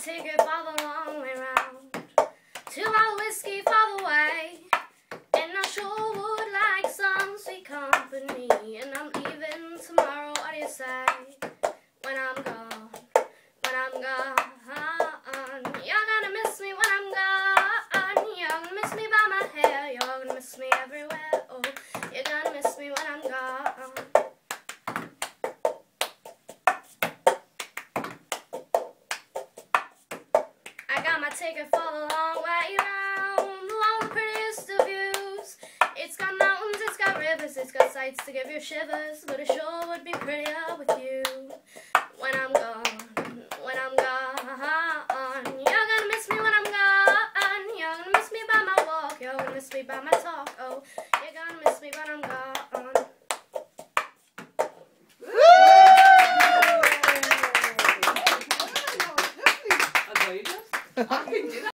ticket for the long way round. Two bottle whiskey for the way. And I sure would like some sweet company. And I'm leaving tomorrow, what do you say? When I'm gone, when I'm gone. You're gonna miss me when I'm gone. You're gonna miss me by my hair. You're gonna miss me everywhere. Oh, you're gonna miss me when I'm gone. I got my ticket for the long way round, along the prettiest of views. It's got mountains, it's got rivers, it's got sights to give you shivers, but it sure would be prettier with you when I'm gone, when I'm gone. You're gonna miss me when I'm gone. You're gonna miss me by my walk, you're gonna miss me by my talk. Oh, you're gonna miss me when I'm gone. Outrageous. I can 何で?